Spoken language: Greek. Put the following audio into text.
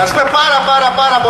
Ευχαριστούμε πάρα πάρα πάρα πολύ.